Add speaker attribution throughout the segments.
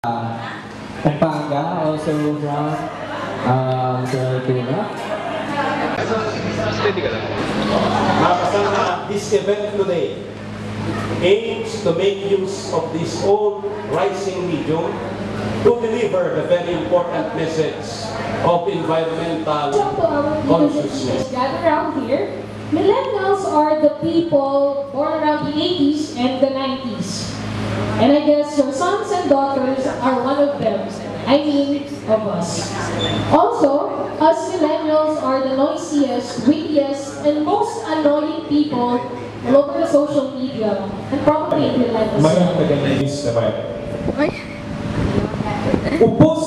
Speaker 1: Pampanga, also from um, the Tuna.
Speaker 2: Steady ka lang.
Speaker 3: Mga this event today aims to make use of this old rising medium to deliver the very important message of environmental
Speaker 4: Welcome to our
Speaker 3: consciousness.
Speaker 4: leadership gathered around here. Millennials are the people born around the 80s and the 90s. And I guess your sons and daughters are one of them. I mean, of us. Also, us millennials are the noisiest, wittiest, and most annoying people all over the social media and probably in real life as well.
Speaker 5: tagalinis. Ubos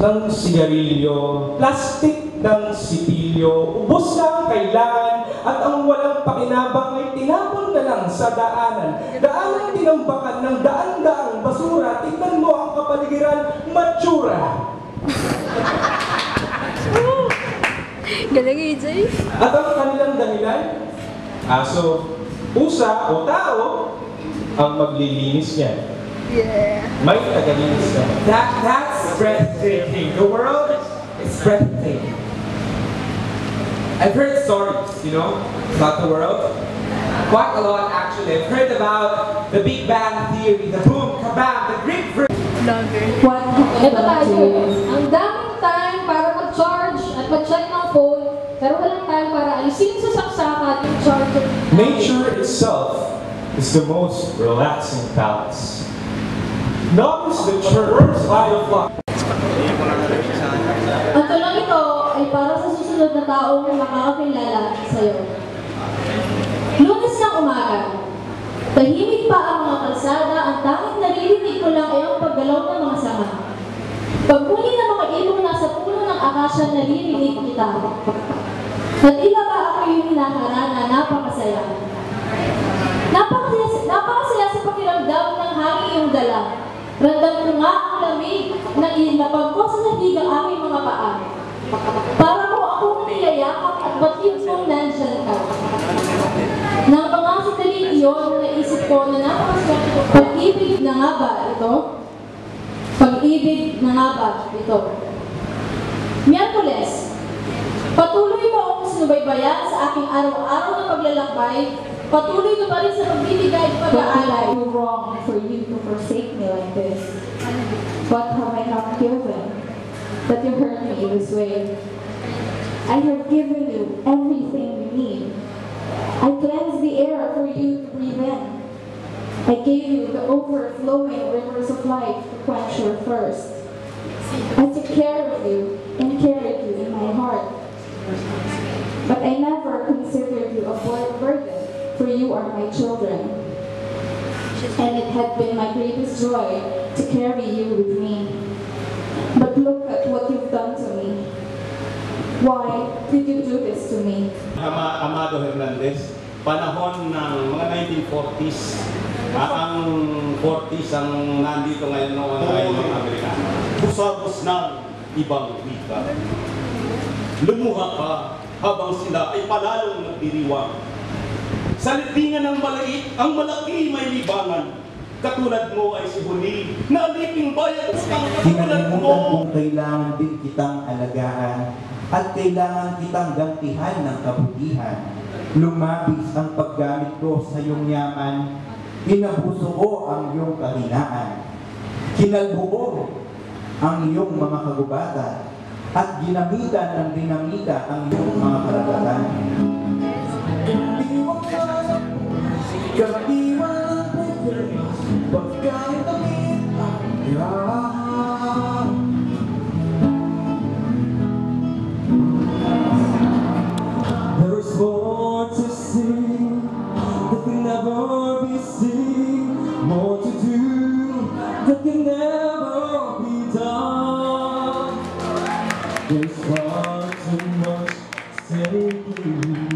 Speaker 5: ng sigarilyo, plastik ng sipilyo, ubos na ang kailangan at ang walang pakinabang ay tinapon na lang sa daanan. Daanang tinambakan ng daan-daang basura, tignan mo ang kapaligiran, matsura.
Speaker 6: Galing eh, Jay.
Speaker 5: At ang kanilang dahilan, aso, pusa o tao ang maglilinis niyan.
Speaker 6: Yeah.
Speaker 5: May tagalinis naman.
Speaker 7: That that's breathtaking. The world is breathtaking. I've heard stories, you know, about the world. Quite a lot actually. I've heard about the Big Bang Theory, the boom, kabam, the Greek virgin.
Speaker 6: Vlogger.
Speaker 4: What Ito tayo. Ang daming time para mag-charge at mag-check ng phone, pero walang time para alisin sa saksakan yung charger.
Speaker 5: Nature itself is the most relaxing palace. Notice the chirps by the flock.
Speaker 4: Ang tulong ito ay para sa susunod na taong makakakilala sa'yo. Lunes ng umaga, tahimik pa ang mga kalsada, ang tanging naririnig ko lang ay ang paggalaw ng mga sanga. Pagmuli ng mga ilong nasa puno ng akasya, naririnig kita. At tila ba ako yung hinaharana, napakasaya. Napakasaya, napakasaya sa pakiramdam ng hangin yung dala. Ramdam ko nga ang lamig na inapag ko sa sahig ang aking mga paa. Para ko akong niyayakap at batid kong nandyan ka. Iyon, naisip ko na napakaswerte ko. Pag-ibig na nga ba ito? Pag-ibig na nga ba ito? Miyerkules, patuloy mo akong sinubaybayan sa aking araw-araw na paglalakbay. Patuloy ka pa rin sa pagbibigay at pag-aalay.
Speaker 8: do wrong for you to forsake me like this? What have I not given that you hurt me this way? I have given you everything you need. I to breathe in. I gave you the overflowing rivers of life to quench your thirst. I took care of you and carried you in my heart. But I never considered you a bur- burden, for you are my children. And it had been my greatest joy to carry you with me. But look at what you've done to me. Why did you do this to me?
Speaker 3: Ama, Amado Hernandez, panahon ng mga 1940s, ah, ang 40s ang nandito ngayon ay mga Amerikano. Busabos ng ibang wika. Lumuha ka habang sila ay palalong nagdiriwang. Sa litingan ng maliit, ang malaki may libangan. Katulad mo ay si Huli, na aliping bayan ang katulad mo.
Speaker 9: kong kailangan din kitang alagaan at kailangan kitang gantihan ng kabutihan. Lumabis ang paggamit ko sa iyong yaman, inabuso ko ang iyong kahinaan. Kinalbuko ang iyong mga kagubatan at ginamitan ng dinamita ang iyong mga karagatan. Thank you.